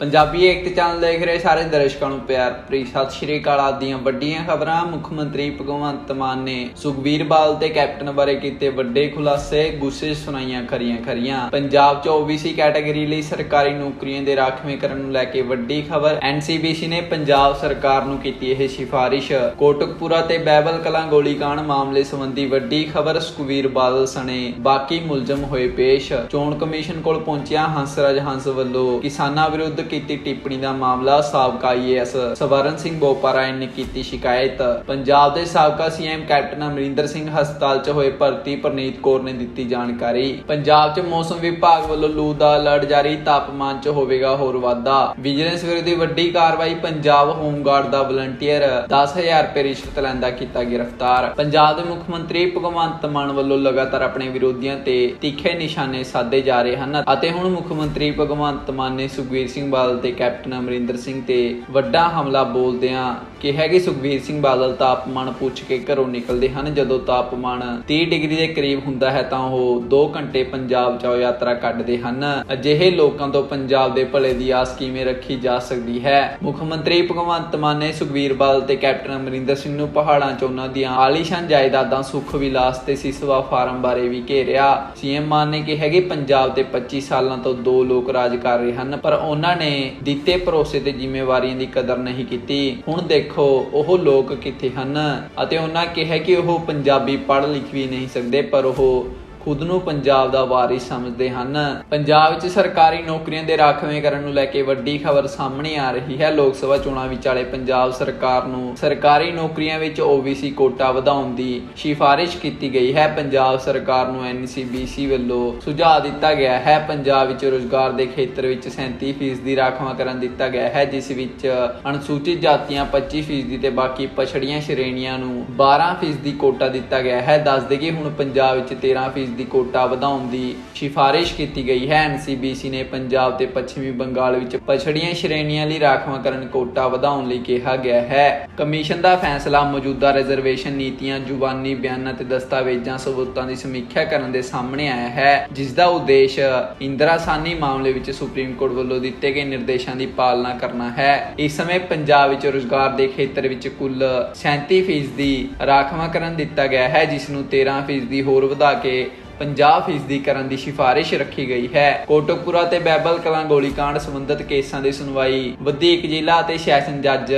ਪੰਜਾਬੀ ਏਕਤਾ channel ਦੇਖ ਰਹੇ ਸਾਰੇ ਦਰਸ਼ਕਾਂ ਨੂੰ ਪਿਆਰ ਭਰੀ ਸਤਿ ਸ਼੍ਰੀ ਅਕਾਲ। ਆਦੀਆਂ ਵੱਡੀਆਂ ਖਬਰਾਂ, ਮੁੱਖ ਮੰਤਰੀ ਭਗਵੰਤ ਮਾਨ ਨੇ ਸੁਖਬੀਰ ਬਾਦਲ ਤੇ ਕੈਪਟਨ ਬਾਰੇ ਕੀਤੇ ਵੱਡੇ ਖੁਲਾਸੇ, ਗੁੱਸੇ ਸੁਣਾਈਆਂ ਖਰੀਆਂ ਖਰੀਆਂ। ਪੰਜਾਬ 'ਚ OBC ਕੈਟਾਗਰੀ ਲਈ ਸਰਕਾਰੀ ਨੌਕਰੀਆਂ ਦੇ ਰਾਖਵੇਂਕਰਨ ਨੂੰ ਲੈ ਕੇ ਵੱਡੀ ਖਬਰ। NCBC ਨੇ ਪੰਜਾਬ ਸਰਕਾਰ ਨੂੰ ਕੀਤੀ ਇਹ ਸਿਫਾਰਿਸ਼। ਕੋਟਕਪੂਰਾ ਤੇ ਬੈਬਲ ਕਲਾਂ ਗੋਲੀकांड ਮਾਮਲੇ ਸੰਬੰਧੀ ਵੱਡੀ ਖਬਰ ਸੁਖਬੀਰ ਬਾਦਲ ਸਣੇ। ਬਾਕੀ ਮੁਲਜ਼ਮ ਹੋਏ ਪੇਸ਼। ਚੋਣ ਕਮਿਸ਼ਨ ਕੋਲ ਪਹੁੰਚਿਆ ਹੰਸਰਾਜ ਹੰਸ ਵੱਲੋਂ। ਕਿਸਾਨਾਂ ਵਿਰੁੱਧ ਕੀਤੀ ਟਿੱਪਣੀ ਦਾ ਮਾਮਲਾ ਸਾਬਕਾ ਆਈਏਐਸ ਸਵਰਨ ਸਿੰਘ ਬੋਪਾਰਾਏ ਨੇ ਕੀਤੀ ਸ਼ਿਕਾਇਤ। ਪੰਜਾਬ ਦੇ ਸਾਬਕਾ ਸੀਐਮ ਕੈਪਟਨ ਅਮਰਿੰਦਰ ਸਿੰਘ ਹਸਪਤਾਲ 'ਚ ਹੋਏ ਭਰਤੀ ਪ੍ਰਨੀਤ ਕੌਰ ਨੇ ਦਿੱਤੀ ਜਾਣਕਾਰੀ। ਪੰਜਾਬ 'ਚ ਮੌਸਮ ਵਿਭਾਗ ਵੱਲੋਂ ਲੂ ਦਾ ਅਲਰਟ ਜਾਰੀ, ਤਾਪਮਾਨ 'ਚ ਹੋਵੇਗਾ ਹੋਰ ਵਾਧਾ। ਵਿਜੀਲੈਂਸ ਵਿਰੁੱਧ ਵੱਡੀ ਕਾਰਵਾਈ ਪੰਜਾਬ ਹੋਮਗਾਰਡ ਦਾ ਵਲੰਟੀਅਰ 10000 ਰੁਪਏ ਰਿਸ਼ਵਤ ਲੈਂਦਾ ਕੀਤਾ ਗ੍ਰਿਫਤਾਰ। ਪੰਜਾਬ ਦੇ ਮੁੱਖ ਮੰਤਰੀ ਭਗਵੰਤ ਮਾਨ ਵੱਲੋਂ ਲਗਾਤਾਰ ਆਪਣੇ ਵਿਰੋਧੀਆਂ ਤੇ ਤਿੱਖੇ ਨਿਸ਼ਾਨੇ ਸਾਧੇ ਜਾ ਰਹੇ ਹਨ ਅਤੇ ਹੁਣ ਮੁੱਖ ਮੰਤਰੀ ਭਗਵੰਤ ਮਾਨ ਨੇ ਸੁਖਬੀਰ ਸਿੰਘ ਬਾਦਲ ਤੇ ਕੈਪਟਨ ਅਮਰਿੰਦਰ ਸਿੰਘ ਤੇ ਵੱਡਾ ਹਮਲਾ ਬੋਲਦਿਆਂ ਕਿਹਾ ਕਿ ਸੁਖਬੀਰ ਸਿੰਘ ਬਾਦਲ ਤਾਪਮਾਨ ਪੁੱਛ ਕੇ ਘਰੋਂ ਨਿਕਲਦੇ ਹਨ। ਜਦੋਂ ਤਾਪਮਾਨ 30 ਡਿਗਰੀ ਦੇ ਕਰੀਬ ਹੁੰਦਾ ਹੈ ਤਾਂ ਉਹ 2 ਘੰਟੇ ਪੰਜਾਬ 'ਚ ਯਾਤਰਾ ਕੱਢਦੇ ਹਨ। ਅਜਿਹੇ ਲੋਕਾਂ ਤੋਂ ਪੰਜਾਬ ਦੇ ਭਲੇ ਦੀ ਆਸ ਕਿਵੇਂ ਰੱਖੀ ਜਾ ਸਕਦੀ ਹੈ? ਮੁੱਖ ਮੰਤਰੀ ਭਗਵੰਤ ਮਾਨ ਨੇ ਸੁਖਬੀਰ ਬਾਦਲ ਤੇ ਕੈਪਟਨ ਅਮਰਿੰਦਰ ਸਿੰਘ ਨੂੰ ਪਹਾੜਾਂ 'ਚ ਉਹਨਾਂ ਦੀਆਂ ਆਲੀਸ਼ਾਨ ਜਾਇਦਾਦਾਂ ਸੁੱਖ ਵਿਲਾਸ ਤੇ ਸਿਸਵਾ ਫਾਰਮ ਬਾਰੇ ਵੀ ਘੇਰਿਆ। ਸੀਐਮ ਮਾਨ ਨੇ ਕਿਹਾ ਕਿ ਪੰਜਾਬ ਤੇ 25 ਸਾਲਾਂ ਤੋਂ ਦੋ ਲੋਕ ਰਾਜ ਕਰ ਰਹੇ ਹਨ, ਪਰ ਉਹਨਾਂ ਨੇ ਦਿੱਤੇ ਭਰੋਸੇ ਤੇ ਜ਼ਿੰਮੇਵਾਰੀਆਂ ਦੀ ਕਦਰ ਨਹੀਂ ਕੀਤੀ। ਹੁਣ ਦੇਖੋ, ਉਹ ਲੋਕ ਕਿੱਥੇ ਹਨ? ਅਤੇ ਉਹਨਾਂ ਕਿਹਾ ਕਿ ਉਹ ਪੰਜਾਬੀ ਪੜ੍ਹ ਲਿਖ ਵੀ ਨਹੀਂ ਸਕਦੇ, ਪਰ ਉਹ ਖੁਦ ਨੂੰ ਪੰਜਾਬ ਦਾ ਵਾਰਿਸ ਸਮਝਦੇ ਹਨ। ਪੰਜਾਬ ਵਿੱਚ ਸਰਕਾਰੀ ਨੌਕਰੀਆਂ ਦੇ ਰਾਖਵੇਂ ਕਰਨ ਨੂੰ ਲੈ ਕੇ ਵੱਡੀ ਖਬਰ ਸਾਹਮਣੇ ਆ ਰਹੀ ਹੈ। ਲੋਕ ਸਭਾ ਚੋਣਾਂ ਵਿਚਾਲੇ ਪੰਜਾਬ ਸਰਕਾਰ ਨੂੰ ਸਰਕਾਰੀ ਨੌਕਰੀਆਂ ਵਿੱਚ OBC ਕੋਟਾ ਵਧਾਉਣ ਦੀ ਸਿਫਾਰਿਸ਼ ਕੀਤੀ ਗਈ ਹੈ। ਪੰਜਾਬ ਸਰਕਾਰ ਨੂੰ NCBC ਵੱਲੋਂ ਸੁਝਾਅ ਦਿੱਤਾ ਗਿਆ ਹੈ। ਪੰਜਾਬ ਵਿੱਚ ਰੋਜ਼ਗਾਰ ਦੇ ਖੇਤਰ ਵਿੱਚ 37% ਦੀ ਰਾਖਵਾਂਕਰਨ ਦਿੱਤਾ ਗਿਆ ਹੈ, ਜਿਸ ਵਿੱਚ ਅਨੁਸੂਚਿਤ ਜਾਤੀਆਂ 25% ਤੇ ਬਾਕੀ ਪਛੜੀਆਂ ਸ਼੍ਰੇਣੀਆਂ ਨੂੰ 12% ਦੀ ਕੋਟਾ ਦਿੱਤਾ ਗਿਆ ਹੈ। ਦੱਸ ਦੇਈਏ, ਹੁਣ ਪੰਜਾਬ ਵਿੱਚ 13% ਦੀ ਕੋਟਾ ਵਧਾਉਣ ਦੀ ਸਿਫਾਰਿਸ਼ ਕੀਤੀ ਗਈ ਹੈ। NCBC ਨੇ ਪੰਜਾਬ ਤੇ ਪੱਛਮੀ ਬੰਗਾਲ ਵਿੱਚ ਪਛੜੀਆਂ ਸ਼੍ਰੇਣੀਆਂ ਲਈ ਰਾਖਵਾਂਕਰਨ ਕੋਟਾ ਵਧਾਉਣ ਲਈ ਕਿਹਾ ਗਿਆ ਹੈ। ਕਮਿਸ਼ਨ ਦਾ ਫੈਸਲਾ, ਮੌਜੂਦਾ ਰਿਜ਼ਰਵੇਸ਼ਨ ਨੀਤੀਆਂ, ਜ਼ੁਬਾਨੀ ਬਿਆਨਾਂ ਤੇ ਦਸਤਾਵੇਜ਼ਾਂ, ਸਬੂਤਾਂ ਦੀ ਸਮੀਖਿਆ ਕਰਨ ਦੇ ਸਾਹਮਣੇ ਆਇਆ ਹੈ, ਜਿਸ ਦਾ ਉਦੇਸ਼ ਇੰਦਰਾਸਾਨੀ ਮਾਮਲੇ ਵਿੱਚ ਸੁਪਰੀਮ ਕੋਰਟ ਵੱਲੋਂ ਦਿੱਤੇ ਗਏ ਨਿਰਦੇਸ਼ਾਂ ਦੀ ਪਾਲਣਾ ਕਰਨਾ ਹੈ। ਇਸ ਸਮੇਂ ਪੰਜਾਬ ਵਿੱਚ ਰੋਜ਼ਗਾਰ ਦੇ ਖੇਤਰ ਵਿੱਚ ਕੁੱਲ 37% ਦੀ ਰਾਖਵਾਂਕਰਨ ਦਿੱਤਾ ਗਿਆ ਹੈ, ਜਿਸ ਨੂੰ 13% ਦੀ ਹੋਰ ਵਧਾ ਕੇ 50% ਕਰਨ ਦੀ ਸਿਫਾਰਿਸ਼ ਰੱਖੀ ਗਈ ਹੈ। ਕੋਟਕਪੁਰਾ ਤੇ ਬੈਬਲ ਕਲਾਂ ਗੋਲੀकांड ਸੰਬੰਧਿਤ ਕੇਸਾਂ ਦੀ ਸੁਣਵਾਈ ਵਧੀਕ ਜ਼ਿਲ੍ਹਾ ਤੇ ਸੈਸ਼ਨ ਜੱਜ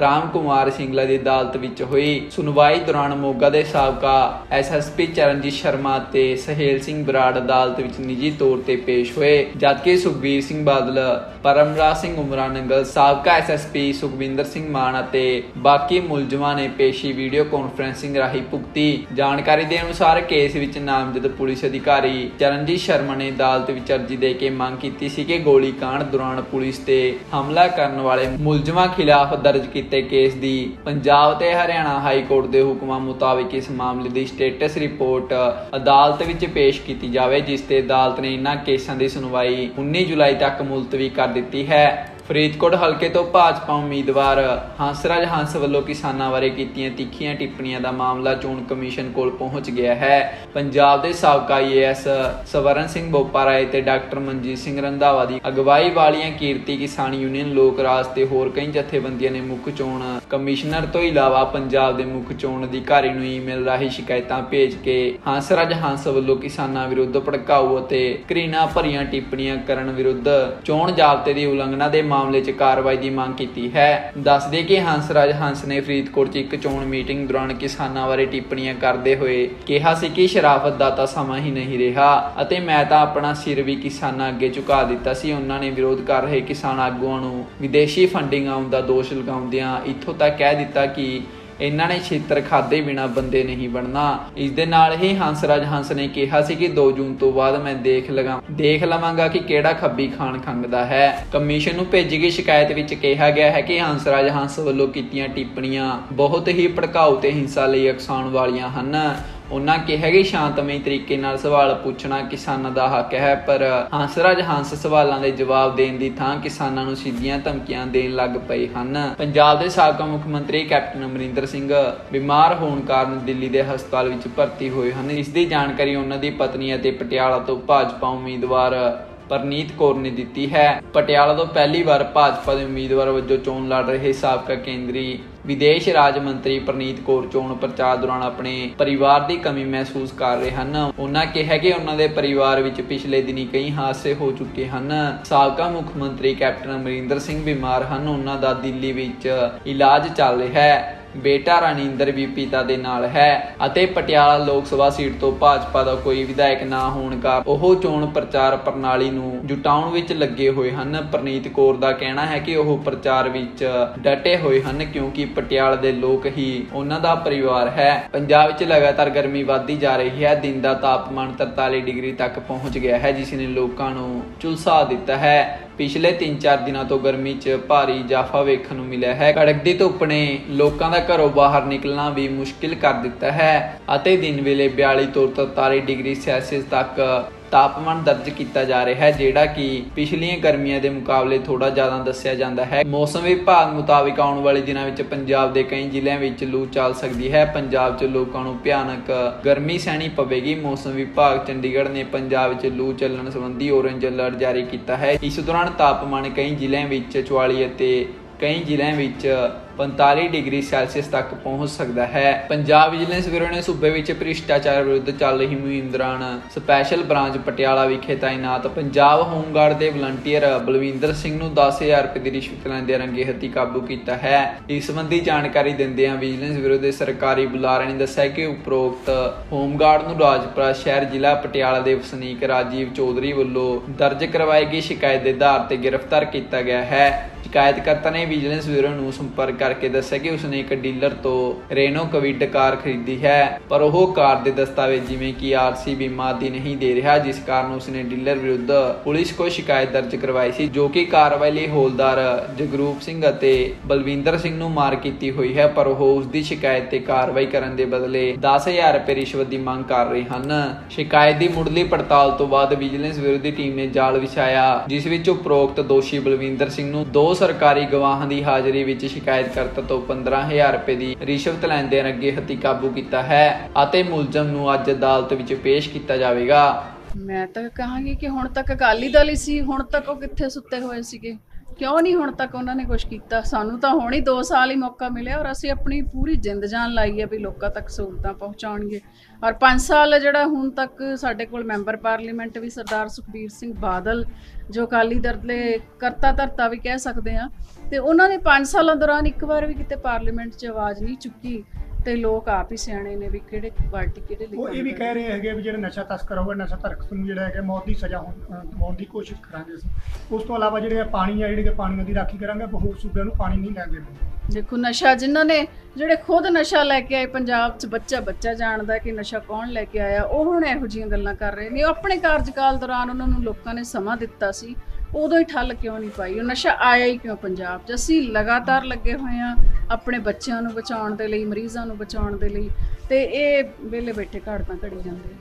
ਰਾਮ ਕੁਮਾਰ ਸਿੰਗਲਾ ਦੀ ਅਦਾਲਤ ਵਿੱਚ ਹੋਈ। ਸੁਣਵਾਈ ਦੌਰਾਨ ਮੋਗਾ ਦੇ ਸਾਬਕਾ ਐਸਐਸਪੀ ਚਰਨਜੀਤ ਸ਼ਰਮਾ ਤੇ ਸਹੇਲ ਸਿੰਘ ਬਰਾੜ ਅਦਾਲਤ ਵਿੱਚ ਨਿੱਜੀ ਤੌਰ ਤੇ ਪੇਸ਼ ਹੋਏ। ਜਦਕਿ ਸੁਖਬੀਰ ਸਿੰਘ ਬਾਦਲ, ਪਰਮਰਾਜ ਸਿੰਘ ਉਮਰਾ ਨੰਗਲ, ਸਾਬਕਾ ਐਸਐਸਪੀ ਸੁਖਵਿੰਦਰ ਸਿੰਘ ਮਾਨ ਅਤੇ ਬਾਕੀ ਮੁਲਜ਼ਮਾਂ ਨੇ ਪੇਸ਼ੀ ਵੀਡੀਓ ਕਾਨਫਰੈਂਸਿੰਗ ਰਾਹੀਂ ਭੁਗਤੀ। ਜਾਣਕਾਰੀ ਦੇ ਅਨੁਸਾਰ ਕੇਸ ਵਿੱਚ ਨਾਮਜ਼ਦ ਪੁਲਿਸ ਅਧਿਕਾਰੀ ਚਰਨਜੀਤ ਸ਼ਰਮਾ ਨੇ ਅਦਾਲਤ ਵਿੱਚ ਅਰਜ਼ੀ ਦੇ ਕੇ ਮੰਗ ਕੀਤੀ ਸੀ ਕਿ ਗੋਲੀकांड ਦੌਰਾਨ ਪੁਲਿਸ ਤੇ ਹਮਲਾ ਕਰਨ ਵਾਲੇ ਮੁਲਜ਼ਮਾਂ ਖਿਲਾਫ ਦਰਜ ਕੀਤੇ ਕੇਸ ਦੀ ਪੰਜਾਬ ਤੇ ਹਰਿਆਣਾ ਹਾਈ ਕੋਰਟ ਦੇ ਹੁਕਮਾਂ ਮੁਤਾਬਿਕ ਇਸ ਮਾਮਲੇ ਦੀ ਸਟੇਟਸ ਰਿਪੋਰਟ ਅਦਾਲਤ ਵਿੱਚ ਪੇਸ਼ ਕੀਤੀ ਜਾਵੇ, ਜਿਸ ਤੇ ਅਦਾਲਤ ਨੇ ਇਨ੍ਹਾਂ ਕੇਸਾਂ ਦੀ ਸੁਣਵਾਈ 19 ਜੁਲਾਈ ਤੱਕ ਮੁਲਤਵੀ ਕਰ ਦਿੱਤੀ ਹੈ। ਫਰੀਦਕੋਟ ਹਲਕੇ ਤੋਂ ਭਾਜਪਾ ਉਮੀਦਵਾਰ ਹੰਸਰਾਜ ਹੰਸ ਵੱਲੋਂ ਕਿਸਾਨਾਂ ਬਾਰੇ ਕੀਤੀਆਂ ਤਿੱਖੀਆਂ ਟਿੱਪਣੀਆਂ ਦਾ ਮਾਮਲਾ ਚੋਣ ਕਮਿਸ਼ਨ ਕੋਲ ਪਹੁੰਚ ਗਿਆ ਹੈ। ਪੰਜਾਬ ਦੇ ਸਾਬਕਾ ਆਈਏਐਸ ਸਵਰਨ ਸਿੰਘ ਬੋਪਾਰਾਏ ਤੇ ਡਾਕਟਰ ਮਨਜੀਤ ਸਿੰਘ ਰੰਧਾਵਾ ਦੀ ਅਗਵਾਈ ਵਾਲੀਆਂ ਕੀਰਤੀ ਕਿਸਾਨ ਯੂਨੀਅਨ ਲੋਕ ਰਾਜ ਤੇ ਹੋਰ ਕਈ ਜਥੇਬੰਦੀਆਂ ਨੇ ਮੁੱਖ ਚੋਣ ਕਮਿਸ਼ਨਰ ਤੋਂ ਇਲਾਵਾ ਪੰਜਾਬ ਦੇ ਮੁੱਖ ਚੋਣ ਅਧਿਕਾਰੀ ਨੂੰ ਈਮੇਲ ਰਾਹੀਂ ਸ਼ਿਕਾਇਤਾਂ ਭੇਜ ਕੇ ਹੰਸਰਾਜ ਹੰਸ ਵੱਲੋਂ ਕਿਸਾਨਾਂ ਵਿਰੁੱਧ ਭੜਕਾਊ ਅਤੇ ਘ੍ਰਿਣਾ ਭਰੀਆਂ ਟਿੱਪਣੀਆਂ ਕਰਨ ਵਿਰੁੱਧ ਚੋਣ ਜ਼ਾਬਤੇ ਦੀ ਉਲੰਘਣਾ ਦੇ ਮਾਮਲੇ 'ਚ ਕਾਰਵਾਈ ਦੀ ਮੰਗ ਕੀਤੀ ਹੈ। ਦੱਸਦੇ ਕਿ ਹੰਸਰਾਜ ਹੰਸ ਨੇ ਫਰੀਦਕੋਟ 'ਚ ਇੱਕ ਚੋਣ ਮੀਟਿੰਗ ਦੌਰਾਨ ਕਿਸਾਨਾਂ ਬਾਰੇ ਟਿੱਪਣੀਆਂ ਕਰਦੇ ਹੋਏ ਕਿਹਾ ਸੀ ਕਿ ਸ਼ਰਾਫਤ ਦਾ ਤਾਂ ਸਮਾਂ ਹੀ ਨਹੀਂ ਰਿਹਾ ਅਤੇ ਮੈਂ ਤਾਂ ਆਪਣਾ ਸਿਰ ਵੀ ਕਿਸਾਨਾਂ ਅੱਗੇ ਝੁਕਾ ਦਿੱਤਾ ਸੀ। ਉਹਨਾਂ ਨੇ ਵਿਰੋਧ ਕਰ ਰਹੇ ਕਿਸਾਨ ਆਗੂਆਂ ਨੂੰ ਵਿਦੇਸ਼ੀ ਫੰਡਿੰਗ ਆਉਣ ਦਾ ਦੋਸ਼ ਲਗਾਉਂਦਿਆਂ ਇੱਥੋਂ ਤੱਕ ਕਹਿ ਦਿੱਤਾ ਕਿ ਇਹਨਾਂ ਨੇ ਛੇਤਰ ਖਾਦੇ ਬਿਨਾ ਬੰਦੇ ਨਹੀਂ ਬਣਨਾ। ਇਸ ਦੇ ਨਾਲ ਹੀ ਹੰਸਰਾਜ ਹੰਸ ਨੇ ਕਿਹਾ ਸੀ ਕਿ 2 ਜੂਨ ਤੋਂ ਬਾਅਦ ਮੈਂ ਦੇਖ ਲਗਾ ਦੇਖ ਲਵਾਂਗਾ ਕਿ ਕਿਹੜਾ ਖੱਬੀ ਖਾਨ ਖੰਗਦਾ ਹੈ। ਕਮਿਸ਼ਨ ਨੂੰ ਭੇਜੀ ਗਈ ਸ਼ਿਕਾਇਤ ਵਿੱਚ ਕਿਹਾ ਗਿਆ ਹੈ ਕਿ ਹੰਸਰਾਜ ਹੰਸ ਵੱਲੋਂ ਕੀਤੀਆਂ ਟਿੱਪਣੀਆਂ ਬਹੁਤ ਹੀ ਭੜਕਾਊ ਤੇ ਹਿੰਸਾ ਲਈ ਅਕਸਾਉਣ ਵਾਲੀਆਂ ਹਨ। ਉਹਨਾਂ ਕਿਹਾ ਕਿ ਸ਼ਾਂਤਮਈ ਤਰੀਕੇ ਨਾਲ ਸਵਾਲ ਪੁੱਛਣਾ ਕਿਸਾਨਾਂ ਦਾ ਹੱਕ ਹੈ, ਪਰ ਹੰਸਰਾਜ ਹੰਸ ਸਵਾਲਾਂ ਦੇ ਜਵਾਬ ਦੇਣ ਦੀ ਥਾਂ ਕਿਸਾਨਾਂ ਨੂੰ ਸਿੱਧੀਆਂ ਧਮਕੀਆਂ ਦੇਣ ਲੱਗ ਪਏ ਹਨ। ਪੰਜਾਬ ਦੇ ਸਾਬਕਾ ਮੁੱਖ ਮੰਤਰੀ ਕੈਪਟਨ ਅਮਰਿੰਦਰ ਸਿੰਘ ਬਿਮਾਰ ਹੋਣ ਕਾਰਨ ਦਿੱਲੀ ਦੇ ਹਸਪਤਾਲ ਵਿੱਚ ਭਰਤੀ ਹੋਏ ਹਨ। ਇਸ ਦੀ ਜਾਣਕਾਰੀ ਉਹਨਾਂ ਦੀ ਪਤਨੀ ਅਤੇ ਪਟਿਆਲਾ ਤੋਂ ਭਾਜਪਾ ਉਮੀਦਵਾਰ ਪਰਨੀਤ ਕੌਰ ਨੇ ਦਿੱਤੀ ਹੈ। ਪਟਿਆਲਾ ਤੋਂ ਪਹਿਲੀ ਵਾਰ ਭਾਜਪਾ ਦੇ ਉਮੀਦਵਾਰ ਵਜੋਂ ਚੋਣ ਲੜ ਰਹੇ ਸਾਬਕਾ ਕੇਂਦਰੀ ਵਿਦੇਸ਼ ਰਾਜ ਮੰਤਰੀ ਪ੍ਰਨੀਤ ਕੌਰ ਚੋਣ ਪ੍ਰਚਾਰ ਦੌਰਾਨ ਆਪਣੇ ਪਰਿਵਾਰ ਦੀ ਕਮੀ ਮਹਿਸੂਸ ਕਰ ਰਹੇ ਹਨ। ਉਹਨਾਂ ਕਿਹਾ ਕਿ ਉਹਨਾਂ ਦੇ ਪਰਿਵਾਰ ਵਿੱਚ ਪਿਛਲੇ ਦਿਨੀ ਕਈ ਹਾਦਸੇ ਹੋ ਚੁੱਕੇ ਹਨ। ਸਾਬਕਾ ਮੁੱਖ ਮੰਤਰੀ ਕੈਪਟਨ ਅਮਰਿੰਦਰ ਸਿੰਘ ਬਿਮਾਰ ਹਨ। ਉਹਨਾਂ ਦਾ ਦਿੱਲੀ ਵਿੱਚ ਇਲਾਜ ਚੱਲ ਰਿਹਾ ਹੈ। ਬੇਟਾ ਰਣਿੰਦਰ ਵੀ ਪਿਤਾ ਦੇ ਨਾਲ ਹੈ ਅਤੇ ਪਟਿਆਲਾ ਲੋਕ ਸਭਾ ਸੀਟ ਤੋਂ ਭਾਜਪਾ ਦਾ ਕੋਈ ਵਿਧਾਇਕ ਨਾ ਹੋਣ ਕਾਰਨ ਉਹ ਚੋਣ ਪ੍ਰਚਾਰ ਪ੍ਰਣਾਲੀ ਨੂੰ ਜੁਟਾਉਣ ਵਿੱਚ ਲੱਗੇ ਹੋਏ ਹਨ। ਪ੍ਰਨੀਤ ਕੌਰ ਦਾ ਕਹਿਣਾ ਹੈ ਕਿ ਉਹ ਪ੍ਰਚਾਰ ਵਿੱਚ ਡਟੇ ਹੋਏ ਹਨ ਕਿਉਂਕਿ ਪਟਿਆਲਾ ਦੇ ਲੋਕ ਹੀ ਉਹਨਾਂ ਦਾ ਪਰਿਵਾਰ ਹੈ। ਪੰਜਾਬ ਵਿੱਚ ਲਗਾਤਾਰ ਗਰਮੀ ਵਧਦੀ ਜਾ ਰਹੀ ਹੈ। ਦਿਨ ਦਾ ਤਾਪਮਾਨ 43 ਡਿਗਰੀ ਤੱਕ ਪਹੁੰਚ ਗਿਆ ਹੈ, ਜਿਸ ਨੇ ਲੋਕਾਂ ਨੂੰ ਝੁਲਸਾ ਦਿੱਤਾ ਹੈ। ਪਿਛਲੇ 3-4 ਦਿਨਾਂ ਤੋਂ ਗਰਮੀ 'ਚ ਭਾਰੀ ਇਜ਼ਾਫਾ ਵੇਖਣ ਨੂੰ ਮਿਲਿਆ ਹੈ। ਕੜਕਦੀ ਧੁੱਪ ਨੇ ਲੋਕਾਂ ਦਾ ਘਰੋਂ ਬਾਹਰ ਨਿਕਲਣਾ ਵੀ ਮੁਸ਼ਕਿਲ ਕਰ ਦਿੱਤਾ ਹੈ ਅਤੇ ਦਿਨ ਵੇਲੇ 42 ਤੋਂ 43 ਡਿਗਰੀ ਸੈਲਸੀਅਸ ਤੱਕ ਤਾਪਮਾਨ ਦਰਜ ਕੀਤਾ ਜਾ ਰਿਹਾ ਹੈ, ਜਿਹੜਾ ਕਿ ਪਿਛਲੀਆਂ ਗਰਮੀਆਂ ਦੇ ਮੁਕਾਬਲੇ ਥੋੜਾ ਜ਼ਿਆਦਾ ਦੱਸਿਆ ਜਾਂਦਾ ਹੈ। ਮੌਸਮ ਵਿਭਾਗ ਮੁਤਾਬਿਕ ਆਉਣ ਵਾਲੇ ਦਿਨਾਂ ਵਿੱਚ ਪੰਜਾਬ ਦੇ ਕਈ ਜ਼ਿਲ੍ਹਿਆਂ ਵਿੱਚ ਲੂ ਚੱਲ ਸਕਦੀ ਹੈ। ਪੰਜਾਬ 'ਚ ਲੋਕਾਂ ਨੂੰ ਭਿਆਨਕ ਗਰਮੀ ਸਹਿਣੀ ਪਵੇਗੀ। ਮੌਸਮ ਵਿਭਾਗ ਚੰਡੀਗੜ੍ਹ ਨੇ ਪੰਜਾਬ ਵਿੱਚ ਲੂ ਚੱਲਣ ਸੰਬੰਧੀ ਔਰੇਂਜ ਅਲਰਟ ਜਾਰੀ ਕੀਤਾ ਹੈ। ਇਸ ਦੌਰਾਨ ਤਾਪਮਾਨ ਕਈ ਜ਼ਿਲ੍ਹਿਆਂ ਵਿੱਚ 44 ਅਤੇ ਕਈ ਜ਼ਿਲ੍ਹਿਆਂ ਵਿੱਚ 45 ਡਿਗਰੀ ਸੈਲਸੀਅਸ ਤੱਕ ਪਹੁੰਚ ਸਕਦਾ ਹੈ। ਪੰਜਾਬ ਵਿਜੀਲੈਂਸ ਬਿਊਰੋ ਨੇ ਸੂਬੇ ਵਿੱਚ ਭ੍ਰਿਸ਼ਟਾਚਾਰ ਵਿਰੁੱਧ ਚੱਲ ਰਹੀ ਮੁਹਿੰਮ ਦੌਰਾਨ ਸਪੈਸ਼ਲ ਬ੍ਰਾਂਚ ਪਟਿਆਲਾ ਵਿਖੇ ਤਾਇਨਾਤ ਪੰਜਾਬ ਹੋਮਗਾਰਡ ਦੇ ਵਲੰਟੀਅਰ ਬਲਵਿੰਦਰ ਸਿੰਘ ਨੂੰ 10000 ਰੁਪਏ ਦੀ ਰਿਸ਼ਵਤ ਲੈਂਦੇ ਰੰਗੇ ਹੱਥੀ ਕਾਬੂ ਕੀਤਾ ਹੈ। ਇਸ ਸੰਬੰਧੀ ਜਾਣਕਾਰੀ ਦਿੰਦਿਆਂ ਵਿਜੀਲੈਂਸ ਬਿਊਰੋ ਦੇ ਸਰਕਾਰੀ ਬੁਲਾਰੇ ਨੇ ਦੱਸਿਆ ਕਿ ਉਪਰੋਕਤ ਹੋਮਗਾਰਡ ਨੂੰ ਰਾਜਪੁਰਾ ਸ਼ਹਿਰ ਜ਼ਿਲ੍ਹਾ ਪਟਿਆਲਾ ਦੇ ਵਸਨੀਕ ਰਾਜੀਵ ਚੌਧਰੀ ਵੱਲੋਂ ਦਰਜ ਕਰਵਾਈ ਗਈ ਸ਼ਿਕਾਇਤ ਦੇ ਆਧਾਰ ਤੇ ਗ੍ਰਿਫਤਾਰ ਕੀਤਾ ਗਿਆ ਹੈ। ਸ਼ਿਕਾਇਤਕਰਤਾ ਨੇ ਵਿਜੀਲੈਂਸ ਬਿਊਰੋ ਨੂੰ ਸੰਪਰਕ ਕਰਕੇ ਦੱਸਿਆ ਕਿ ਉਸਨੇ ਇੱਕ ਡੀਲਰ ਤੋਂ ਰੇਨੋ ਕਵਿਡ ਕਾਰ ਖਰੀਦੀ ਹੈ, ਪਰ ਉਹ ਕਾਰ ਦੇ ਦਸਤਾਵੇਜ਼ ਜਿਵੇਂ ਕਿ ਆਰਸੀ ਬੀਮਾ ਆਦਿ ਨਹੀਂ ਦੇ ਰਿਹਾ, ਜਿਸ ਕਾਰਨ ਉਸਨੇ ਡੀਲਰ ਵਿਰੁੱਧ ਪੁਲਿਸ ਕੋਲ ਸ਼ਿਕਾਇਤ ਦਰਜ ਕਰਵਾਈ ਸੀ, ਜੋ ਕਿ ਕਾਰਵਾਈ ਲਈ ਹੌਲਦਾਰ ਜਗਰੂਪ ਸਿੰਘ ਅਤੇ ਬਲਵਿੰਦਰ ਸਿੰਘ ਨੂੰ ਮਾਰ ਕੀਤੀ ਹੋਈ ਹੈ, ਪਰ ਉਹ ਉਸ ਦੀ ਸ਼ਿਕਾਇਤ ਤੇ ਕਾਰਵਾਈ ਕਰਨ ਦੇ ਬਦਲੇ 10000 ਰੁਪਏ ਰਿਸ਼ਵਤ ਦੀ ਮੰਗ ਕਰ ਰਹੇ ਹਨ। ਸ਼ਿਕਾਇਤ ਦੀ ਮੁੱਢਲੀ ਪੜਤਾਲ ਤੋਂ ਬਾਅਦ ਵਿਜੀਲੈਂਸ ਬਿਊਰੋ ਦੀ ਟੀਮ ਨੇ ਜਾਲ ਵਿਛਾਇਆ, ਜਿਸ ਵਿੱਚ ਉਪਰੋਕਤ ਦੋਸ਼ੀ ਬਲਵਿੰਦਰ ਸਿੰਘ ਨੂੰ ਦੋ ਸਰਕਾਰੀ ਗਵਾਹਾਂ ਦੀ ਹਾਜ਼ਰੀ ਵਿੱਚ ਸ਼ਿਕਾਇਤਕਰਤਾ ਤੋਂ 15000 ਰੁਪਏ ਦੀ ਰਿਸ਼ਵਤ ਲੈਂਦੇ ਅੱਗੇ ਹੱਥੀ ਕਾਬੂ ਕੀਤਾ ਹੈ ਅਤੇ ਮੁਲਜ਼ਮ ਨੂੰ ਅੱਜ ਅਦਾਲਤ ਵਿੱਚ ਪੇਸ਼ ਕੀਤਾ ਜਾਵੇਗਾ। ਮੈਂ ਤਾਂ ਕਹਾਂਗੀ ਕਿ ਹੁਣ ਤੱਕ ਅਕਾਲੀ ਦਲ ਹੀ ਸੀ, ਹੁਣ ਤੱਕ ਉਹ ਕਿੱਥੇ ਸੁੱਤੇ ਹੋਏ ਸੀਗੇ? ਕਿਉਂ ਨਹੀਂ ਹੁਣ ਤੱਕ ਉਹਨਾਂ ਨੇ ਕੁਝ ਕੀਤਾ? ਸਾਨੂੰ ਤਾਂ ਹੁਣ ਹੀ 2 ਸਾਲ ਹੀ ਮੌਕਾ ਮਿਲਿਆ ਔਰ ਅਸੀਂ ਆਪਣੀ ਪੂਰੀ ਜਿੰਦ ਜਾਨ ਲਾਈ ਹੈ ਵੀ ਲੋਕਾਂ ਤੱਕ ਸਹੂਲਤਾਂ ਪਹੁੰਚਾਉਣਗੇ। ਔਰ 5 ਸਾਲ ਜਿਹੜਾ ਹੁਣ ਤੱਕ ਸਾਡੇ ਕੋਲ ਮੈਂਬਰ ਪਾਰਲੀਮੈਂਟ ਵੀ ਸਰਦਾਰ ਸੁਖਬੀਰ ਸਿੰਘ ਬਾਦਲ, ਜੋ ਅਕਾਲੀ ਦਲ ਦੇ ਕਰਤਾ ਧਰਤਾ ਵੀ ਕਹਿ ਸਕਦੇ ਆ ਤੇ ਉਹਨਾਂ ਨੇ 5 ਸਾਲਾਂ ਦੌਰਾਨ ਇੱਕ ਵਾਰ ਵੀ ਕਿਤੇ ਪਾਰਲੀਮੈਂਟ 'ਚ ਆਵਾਜ਼ ਨਹੀਂ ਚੁੱਕੀ। ਤੇ ਲੋਕ ਆਪ ਹੀ ਸਿਆਣੇ ਨੇ ਵੀ ਕਿਹੜੇ ਪਾਰਟੀ ਕਿਹੜੇ ਲਈ ਉਹ ਇਹ ਵੀ। ਕਹਿ ਰਹੇ ਹੈਗੇ ਵੀ ਜਿਹੜਾ ਨਸ਼ਾ ਤਸਕਰ ਹੋਵੇ ਨਸ਼ਾ ਧਰਕ ਨੂੰ ਜਿਹੜਾ ਹੈਗਾ ਮੌਤ ਦੀ ਸਜ਼ਾ ਹੋਣ- ਦੀ ਕੋਸ਼ਿਸ਼ ਕਰਾਂਗੇ ਅਸੀਂ। ਉਸ ਤੋਂ ਇਲਾਵਾ ਜਿਹੜੇ ਪਾਣੀ ਆ ਜਿਹੜੇ ਪਾਣੀਆਂ ਦੀ ਰਾਖੀ ਕਰਾਂਗੇ ਬਹੁਤ ਸੂਬਿਆਂ ਨੂੰ ਪਾਣੀ ਨਹੀਂ ਲੈਣ ਦੇਣਾ ਦੇਖੋ ਨਸ਼ਾ ਜਿਨ੍ਹਾਂ ਨੇ ਜਿਹੜੇ ਖੁਦ ਨਸ਼ਾ ਲੈ ਕੇ ਆਏ ਪੰਜਾਬ 'ਚ ਬੱਚਾ ਬੱਚਾ ਜਾਣਦਾ ਕਿ ਨਸ਼ਾ ਕੌਣ ਲੈ ਕੇ ਆਇਆ ਉਹ ਹੁਣ ਇਹੋ ਜਿਹੀਆਂ ਗੱਲਾਂ ਕਰ ਰਹੇ ਨੇ। ਉਹ ਆਪਣੇ ਕਾਰਜਕਾਲ ਦੌਰਾਨ ਉਹਨਾਂ ਨੂੰ ਲੋਕਾਂ ਨੇ ਸਮਾਂ ਦਿੱਤਾ ਸੀ ਉਦੋਂ ਹੀ ਠੱਲ ਕਿਉਂ ਨਹੀਂ ਪਾਈ? ਉਹ ਨਸ਼ਾ ਆਇਆ ਹੀ ਕਿਉਂ ਪੰਜਾਬ 'ਚ? ਅਸੀਂ ਲਗਾਤਾਰ ਲੱਗੇ ਹੋਏ ਆ ਆਪਣੇ ਬੱਚਿਆਂ ਨੂੰ ਬਚਾਉਣ ਦੇ ਲਈ ਮਰੀਜ਼ਾਂ ਨੂੰ ਬਚਾਉਣ ਦੇ ਲਈ ਤੇ ਇਹ ਵਿਹਲੇ ਬੈਠੇ ਘੜਤਾਂ ਘੜੀ ਜਾਂਦੇ।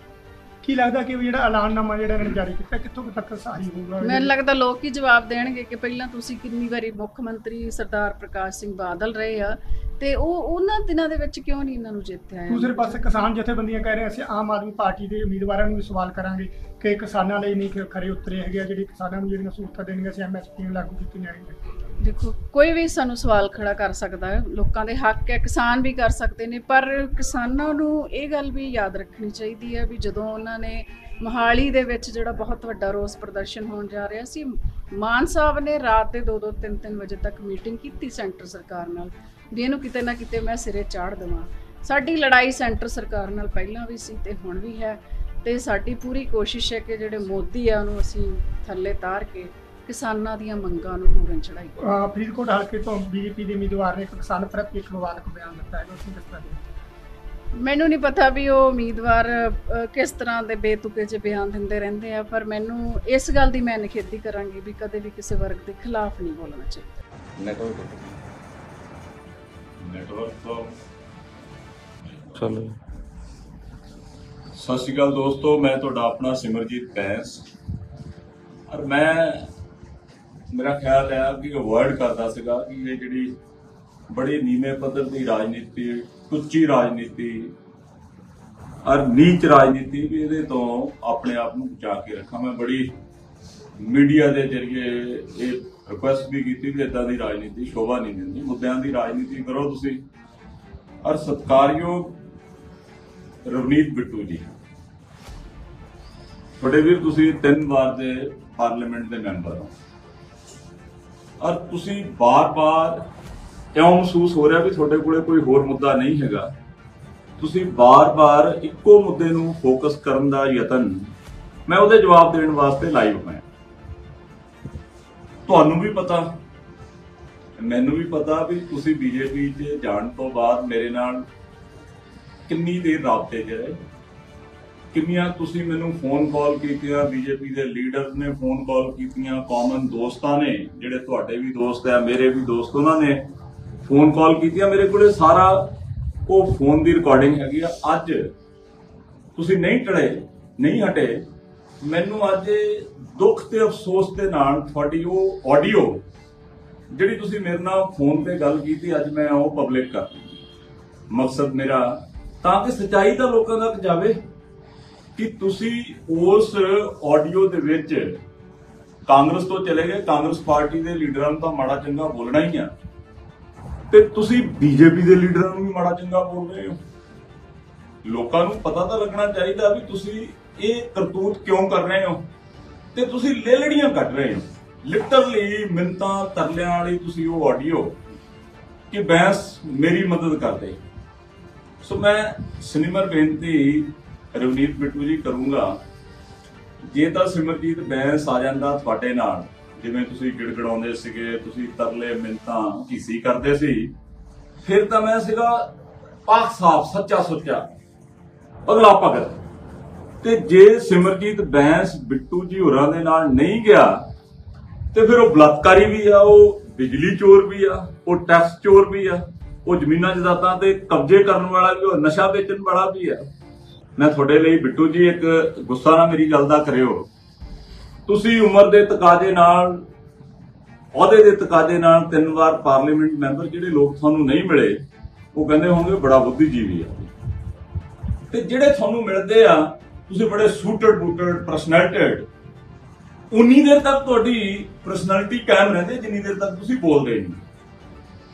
ਕੀ ਲੱਗਦਾ ਕਿ ਜਿਹੜਾ ਐਲਾਨਨਾਮਾ ਜਿਹੜਾ ਇਹਨਾਂ ਨੇ ਜਾਰੀ ਕੀਤਾ ਕਿੱਥੋਂ ਕੁ ਤੱਕ ਸਹੀ ਹੋਊਗਾ? ਮੈਨੂੰ ਲੱਗਦਾ ਲੋਕ ਹੀ ਜਵਾਬ ਦੇਣਗੇ ਕਿ ਪਹਿਲਾਂ ਤੁਸੀਂ ਕਿੰਨੀ ਵਾਰੀ ਮੁੱਖ ਮੰਤਰੀ ਸਰਦਾਰ ਪ੍ਰਕਾਸ਼ ਸਿੰਘ ਬਾਦਲ ਰਹੇ ਆ ਤੇ ਉਹ ਉਹਨਾਂ ਦਿਨਾਂ ਦੇ ਵਿੱਚ ਕਿਉਂ ਨਹੀਂ ਇਹਨਾਂ ਨੂੰ ਜਿੱਤਿਆ ਦੂਸਰੇ ਪਾਸੇ ਕਿਸਾਨ ਜਥੇਬੰਦੀਆਂ ਕਹਿ ਰਹੇ ਅਸੀਂ ਆਮ ਆਦਮੀ ਪਾਰਟੀ ਦੇ ਉਮੀਦਵਾਰਾਂ ਨੂੰ ਵੀ ਸਵਾਲ ਕਰਾਂਗੇ ਕਿ ਕਿਸਾਨਾਂ ਲਈ ਨਹੀਂ ਖਰੇ ਉਤਰੇ ਹੈਗੇ ਜਿਹੜੀ ਕਿਸਾਨਾਂ ਨੂੰ ਜਿਹੜੀਆਂ ਸਹੂਲਤਾਂ ਦੇਣਗੇ ਅਸੀਂ ਐਮਐਸਪੀ ਨੂੰ ਲਾਗੂ ਕੀਤੀ ਜਾਏਗੀ ਦੇਖੋ ਕੋਈ ਵੀ ਸਾਨੂੰ ਸਵਾਲ ਖੜਾ ਕਰ ਸਕਦਾ ਹੈ ਲੋਕਾਂ ਦੇ ਹੱਕ ਹੈ ਕਿਸਾਨ ਵੀ ਕਰ ਸਕਦੇ ਨੇ ਪਰ ਕਿਸਾਨਾਂ ਨੂੰ ਇਹ ਗੱਲ ਵੀ ਯਾਦ ਰੱਖਣੀ ਚਾਹੀਦੀ ਹੈ ਵੀ ਜਦੋਂ ਉਹਨਾਂ ਨੇ ਮੋਹਾਲੀ ਦੇ ਵਿੱਚ ਜਿਹੜਾ ਬਹੁਤ ਵੱਡਾ ਰੋਸ ਪ੍ਰਦਰਸ਼ਨ ਹੋਣ ਜਾ ਰਿਹਾ ਸੀ ਮਾਨ ਸਾਹਿਬ ਨੇ ਰਾਤ ਦੇ 2-2 3-3 ਵਜੇ ਤੱਕ ਮੀਟਿੰਗ ਕੀਤੀ ਸੈਂਟਰ ਸਰਕਾਰ ਨਾਲ। ਵੀ ਇਹਨੂੰ ਕਿਤੇ ਨਾ ਕਿਤੇ ਮੈਂ ਸਿਰੇ ਚਾੜ ਦੇਵਾਂ। ਸਾਡੀ ਲੜਾਈ ਸੈਂਟਰ ਸਰਕਾਰ ਨਾਲ ਪਹਿਲਾਂ ਵੀ ਸੀ ਤੇ ਹੁਣ ਵੀ ਹੈ ਤੇ ਸਾਡੀ ਪੂਰੀ ਕੋਸ਼ਿਸ਼ ਹੈ ਕਿ ਜਿਹੜੇ ਮੋਦੀ ਆ ਉਹਨੂੰ ਅਸੀਂ ਥੱਲੇ ਤਾਰ ਕੇ ਕਿਸਾਨਾਂ ਦੀਆਂ ਮੰਗਾਂ ਨੂੰ ਪੂਰਨ ਚੜਾਈ ਫਰੀਦਕੋਟ ਹਲਕੇ ਤੋਂ ਬੀਜੇਪੀ ਦੇ ਉਮੀਦਵਾਰ ਨੇ ਇੱਕ ਕਿਸਾਨ ਪ੍ਰਤੀ ਇੱਕ ਵਿਵਾਦਕ ਬਿਆਨ ਦਿੱਤਾ ਹੈ। ਉਸ ਨੂੰ ਹੋ? ਮੈਨੂੰ ਨਹੀਂ ਪਤਾ ਵੀ ਉਹ ਉਮੀਦਵਾਰ ਕਿਸ ਤਰ੍ਹਾਂ ਦੇ ਬੇਤੁਕੇ ਚ ਬਿਆਨ ਦਿੰਦੇ ਰਹਿੰਦੇ ਆ ਪਰ ਮੈਨੂੰ ਇਸ ਗੱਲ ਦੀ ਮੈਂ ਨਿਖੇਧੀ ਕਰਾਂਗੀ ਵੀ ਕਦੇ ਵੀ ਕਿਸੇ ਵਰਗ ਦੇ ਖਿਲਾਫ ਨਹੀਂ ਬੋਲਣਾ ਚਾਹੀਦਾ। ਨੈਟਵਰਕ ਤੋਂ ਚਲੋ। ਸਤਿ ਸ਼੍ਰੀ ਅਕਾਲ ਦੋਸਤੋ, ਮੈਂ ਤੁਹਾਡਾ ਆਪਣਾ ਸਿਮਰਜੀਤ ਬੈਂਸ। ਔਰ ਮੈਂ, ਮੇਰਾ ਖਿਆਲ ਹੈ ਕਿ ਅਵੋਇਡ ਕਰਦਾ ਸੀਗਾ ਕਿ ਇਹ ਜਿਹੜੀ ਬੜੀ ਨੀਵੇਂ ਪੱਧਰ ਦੀ ਰਾਜਨੀਤੀ ਉੱਚੀ ਰਾਜਨੀਤੀ, ਔਰ ਨੀਚ ਰਾਜਨੀਤੀ ਵੀ ਇਹਦੇ ਤੋਂ ਆਪਣੇ ਆਪ ਨੂੰ ਬਚਾ ਕੇ ਰੱਖਾਂ। ਮੈਂ ਬੜੀ ਮੀਡੀਆ ਦੇ ਜ਼ਰੀਏ ਇਹ ਰਿਕੁਐਸਟ ਵੀ ਕੀਤੀ ਵੀ ਇਦਾਂ ਦੀ ਰਾਜਨੀਤੀ, ਸ਼ੋਭਾ ਨਹੀਂ ਦਿੰਦੀ। ਮੁੱਦਿਆਂ ਦੀ ਰਾਜਨੀਤੀ ਕਰੋ ਤੁਸੀਂ। ਔਰ ਸਤਕਾਰਯੋਗ ਰਵਨੀਤ ਬਿੱਟੂ ਜੀ। ਤੁਹਾਡੇ ਵੀਰ, ਤੁਸੀਂ ਤਿੰਨ ਵਾਰ ਦੇ ਪਾਰਲੀਮੈਂਟ ਦੇ ਮੈਂਬਰ ਹੋ। ਔਰ ਤੁਸੀਂ ਬਾਰ-ਬਾਰ ਇਉਂ ਮਹਿਸੂਸ ਹੋ ਰਿਹਾ ਵੀ ਤੁਹਾਡੇ ਕੋਲੇ ਕੋਈ ਹੋਰ ਮੁੱਦਾ ਨਹੀਂ ਹੈਗਾ? ਤੁਸੀਂ ਬਾਰ-ਬਾਰ ਇੱਕੋ ਮੁੱਦੇ ਨੂੰ ਫੋਕਸ ਕਰਨ ਦਾ ਯਤਨ ਮੈਂ ਉਹਦੇ ਜਵਾਬ ਦੇਣ ਵਾਸਤੇ ਲਾਈਵ ਹੋਇਆ। ਤੁਹਾਨੂੰ ਵੀ ਪਤਾ। ਮੈਨੂੰ ਵੀ ਪਤਾ ਵੀ ਤੁਸੀਂ ਬੀਜੇਪੀ 'ਚ ਜਾਣ ਤੋਂ ਬਾਅਦ ਮੇਰੇ ਨਾਲ ਕਿੰਨੀ ਦੇਰ ਰਾਬਤੇ 'ਚ ਰਹੇ। ਕਿੰਨੀਆਂ ਤੁਸੀਂ ਮੈਨੂੰ ਫੋਨ ਕਾਲ ਕੀਤੀਆਂ, ਬੀਜੇਪੀ ਦੇ ਲੀਡਰ ਨੇ ਫੋਨ ਕਾਲ ਕੀਤੀਆਂ ਕਾਮਨ ਦੋਸਤਾਂ ਨੇ, ਜਿਹੜੇ ਤੁਹਾਡੇ ਵੀ ਦੋਸਤ ਆ, ਮੇਰੇ ਵੀ ਦੋਸਤ ਉਹਨਾਂ ਨੇ ਫੋਨ ਕਾਲ ਕੀਤੀਆਂ। ਮੇਰੇ ਕੋਲੇ ਸਾਰਾ ਉਹ ਫੋਨ ਦੀ ਰਿਕਾਰਡਿੰਗ ਹੈਗੀ ਆ। ਅੱਜ ਤੁਸੀਂ ਨਹੀਂ ਟੜੇ, ਨਹੀਂ ਹਟੇ। ਮੈਨੂੰ ਅੱਜ ਦੁੱਖ ਤੇ ਅਫਸੋਸ ਦੇ ਨਾਲ ਤੁਹਾਡੀ ਉਹ ਆਡੀਓ ਜਿਹੜੀ ਤੁਸੀਂ ਮੇਰੇ ਨਾਲ ਫੋਨ ਤੇ ਗੱਲ ਕੀਤੀ, ਅੱਜ ਮੈਂ ਉਹ ਪਬਲਿਕ ਕਰ ਮਕਸਦ ਮੇਰਾ ਤਾਂ ਕਿ ਸੱਚਾਈ ਤਾਂ ਲੋਕਾਂ ਤੱਕ ਜਾਵੇ ਕਿ ਤੁਸੀਂ ਉਸ ਆਡੀਓ ਦੇ ਵਿੱਚ ਕਾਂਗਰਸ ਤੋਂ ਚਲੇ ਗਏ। ਕਾਂਗਰਸ ਪਾਰਟੀ ਦੇ ਲੀਡਰਾਂ ਨੂੰ ਤਾਂ ਮਾੜਾ ਚੰਗਾ ਬੋਲਣਾ ਹੀ ਆ। ਤੇ ਤੁਸੀਂ ਬੀਜੇਪੀ ਦੇ ਲੀਡਰਾਂ ਨੂੰ ਵੀ ਮਾੜਾ ਚੰਗਾ ਬੋਲ ਰਹੇ ਹੋ। ਲੋਕਾਂ ਨੂੰ ਪਤਾ ਤਾਂ ਲੱਗਣਾ ਚਾਹੀਦਾ ਵੀ ਤੁਸੀਂ ਇਹ ਕਰਤੂਤ ਕਿਉਂ ਕਰ ਰਹੇ ਹੋ? ਤੇ ਤੁਸੀਂ ਲੇਲੜੀਆਂ ਕੱਢ ਰਹੇ ਹੋ। ਲਿਟਰਲੀ ਮਿੰਤਾਂ, ਤਰਲਿਆਂ ਵਾਲੀ ਤੁਸੀਂ ਉਹ ਆਡੀਓ ਕਿ ਬੈਂਸ ਮੇਰੀ ਮਦਦ ਕਰਦੇ। ਸੋ ਮੈਂ ਸਿਨੇਮਰ ਬੇਨਤੀ ਰਵਨੀਤ ਬਿੱਟੂ ਜੀ ਕਰੂੰਗਾ। ਜੇ ਤਾਂ ਸਿਮਰਜੀਤ ਬੈਂਸ ਆ ਜਾਂਦਾ ਤੁਹਾਡੇ ਨਾਲ, ਜਿਵੇਂ ਤੁਸੀਂ ਗਿੜਗੜਾਉਂਦੇ ਸੀਗੇ, ਤੁਸੀਂ ਤਰਲੇ, ਮਿੰਤਾਂ ਕੀਸੀ ਕਰਦੇ ਸੀ, ਫਿਰ ਤਾਂ ਮੈਂ ਸੀਗਾ ਪਾਕ ਸਾਫ਼ ਸੱਚਾ ਸੁੱਚਾ ਅਗਲਾ ਭਗਤ ਤੇ ਜੇ ਸਿਮਰਜੀਤ ਬੈਂਸ ਬਿੱਟੂ ਜੀ ਹੋਰਾਂ ਦੇ ਨਾਲ ਨਹੀਂ ਗਿਆ, ਤੇ ਫਿਰ ਉਹ ਬਲਾਤਕਾਰੀ ਵੀ ਆ, ਉਹ ਬਿਜਲੀ ਚੋਰ ਵੀ ਆ, ਉਹ ਟੈਕਸ ਚੋਰ ਵੀ ਆ, ਉਹ ਜ਼ਮੀਨਾਂ ਜਾਇਦਾਦਾਂ ਤੇ ਕਬਜ਼ੇ ਕਰਨ ਵਾਲਾ ਵੀ, ਉਹ ਨਸ਼ਾ ਵੇਚਣ ਵਾਲਾ ਵੀ ਆ। ਮੈਂ ਤੁਹਾਡੇ ਲਈ ਬਿੱਟੂ ਜੀ ਇੱਕ ਗੁੱਸਾ ਨਾ ਮੇਰੀ ਗੱਲ ਦਾ ਕਰਿਓ। ਤੁਸੀਂ ਉਮਰ ਦੇ ਤਕਾਜ਼ੇ ਨਾਲ, ਅਹੁਦੇ ਦੇ ਤਕਾਜ਼ੇ ਨਾਲ ਤਿੰਨ ਵਾਰ ਪਾਰਲੀਮੈਂਟ ਮੈਂਬਰ ਜਿਹੜੇ ਲੋਕ ਤੁਹਾਨੂੰ ਨਹੀਂ ਮਿਲੇ, ਉਹ ਕਹਿੰਦੇ ਹੋਣਗੇ ਬੜਾ ਬੁੱਧੀਜੀਵੀ ਆ। ਤੇ ਜਿਹੜੇ ਤੁਹਾਨੂੰ ਮਿਲਦੇ ਆ ਤੁਸੀਂ ਬੜੇ ਸੂਟਡ ਬੂਟਡ ਪਰਸਨੈਲਿਟੀਡ ਉਨੀ ਦੇਰ ਤੱਕ ਤੁਹਾਡੀ ਪਰਸਨੈਲਿਟੀ ਕਾਇਮ ਰਹਿੰਦੀ, ਜਿੰਨੀ ਦੇਰ ਤੱਕ ਤੁਸੀਂ ਬੋਲਦੇ ਨਹੀਂ।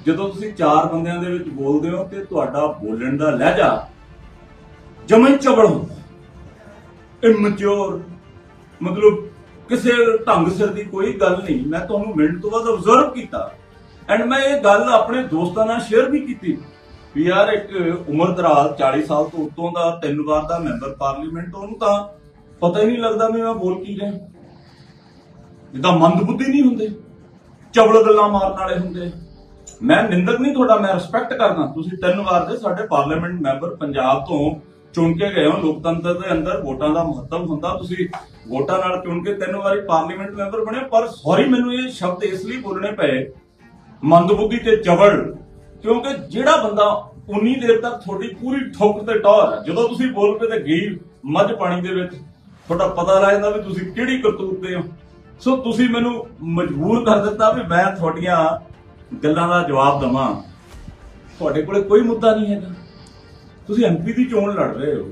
ਜਦੋਂ ਤੁਸੀਂ ਚਾਰ ਬੰਦਿਆਂ ਦੇ ਵਿੱਚ ਬੋਲਦੇ ਹੋ ਤੇ ਤੁਹਾਡਾ ਬੋਲਣ ਦਾ ਲਹਿਜਾ ਜਮਨ ਚਬੜ ਹੁੰਦਾ ਇਮੈਚੁਰ ਮਤਲਬ ਕਿਸੇ ਢੰਗ ਸਿਰ ਦੀ ਕੋਈ ਗੱਲ ਨਹੀਂ। ਮੈਂ ਤੁਹਾਨੂੰ ਮਿੰਟ ਤੋਂ ਬਾਅਦ ਅਬਜ਼ਰਵ ਕੀਤਾ। ਐਂਡ ਮੈਂ ਇਹ ਗੱਲ ਆਪਣੇ ਦੋਸਤਾਂ ਨਾਲ ਸ਼ੇਅਰ ਵੀ ਕੀਤੀ। ਵੀ ਯਾਰ ਇੱਕ ਉਮਰ ਦਰਾਜ਼ 40 ਸਾਲ ਤੋਂ ਉੱਤੋਂ ਦਾ ਤਿੰਨ ਵਾਰ ਦਾ ਮੈਂਬਰ ਪਾਰਲੀਮੈਂਟ ਉਹਨੂੰ ਤਾਂ ਪਤਾ ਹੀ ਨਹੀਂ ਲੱਗਦਾ ਵੀ ਮੈਂ ਬੋਲ ਕੀ ਰਿਹਾ। ਜਿੱਦਾਂ ਮੰਦਬੁੱਧੀ ਨਹੀਂ ਹੁੰਦੇ, ਚਵਲ ਗੱਲਾਂ ਮਾਰਨ ਵਾਲੇ ਹੁੰਦੇ। ਮੈਂ ਨਿੰਦਕ ਨਹੀਂ ਤੁਹਾਡਾ, ਮੈਂ ਰਿਸਪੈਕਟ ਕਰਦਾ। ਤੁਸੀਂ ਤਿੰਨ ਵਾਰ ਦੇ ਸਾਡੇ ਪਾਰਲੀਮੈਂਟ ਮੈਂਬਰ ਪੰਜਾਬ ਤੋਂ ਚੁਣ ਕੇ ਗਏ ਹੋ। ਲੋਕਤੰਤਰ ਦੇ ਅੰਦਰ ਵੋਟਾਂ ਦਾ ਮਹੱਤਵ ਹੁੰਦਾ। ਤੁਸੀਂ ਵੋਟਾਂ ਨਾਲ ਚੁਣ ਕੇ ਤਿੰਨ ਵਾਰੀ ਪਾਰਲੀਮੈਂਟ ਮੈਂਬਰ ਬਣੇ ਪਰ ਸੌਰੀ ਮੈਨੂੰ ਇਹ ਸ਼ਬਦ ਇਸ ਲਈ ਬੋਲਣੇ ਪਏ। ਮੰਦਬੁੱਧੀ ਤੇ ਚਵਲ ਕਿਉਂਕਿ ਜਿਹੜਾ ਬੰਦਾ ਉਨੀ ਦੇਰ ਤੱਕ ਤੁਹਾਡੀ ਪੂਰੀ ਠੋਕ ਤੇ ਟੌਰ ਹੈ। ਜਦੋਂ ਤੁਸੀਂ ਬੋਲ ਪਏ ਤੇ ਗਈ ਮੱਝ ਪਾਣੀ ਦੇ ਵਿੱਚ, ਤੁਹਾਡਾ ਪਤਾ ਲੱਗ ਜਾਂਦਾ ਵੀ ਤੁਸੀਂ ਕਿਹੜੀ ਕਰਤੂਤ ਦੇ ਹੋ। ਸੋ ਤੁਸੀਂ ਮੈਨੂੰ ਮਜਬੂਰ ਕਰ ਦਿੱਤਾ ਵੀ ਮੈਂ ਤੁਹਾਡੀਆਂ ਗੱਲਾਂ ਦਾ ਜਵਾਬ ਦਵਾਂ। ਤੁਹਾਡੇ ਕੋਲੇ ਕੋਈ ਮੁੱਦਾ ਨਹੀਂ ਹੈਗਾ। ਤੁਸੀਂ ਐਮਪੀ ਦੀ ਚੋਣ ਲੜ ਰਹੇ ਹੋ।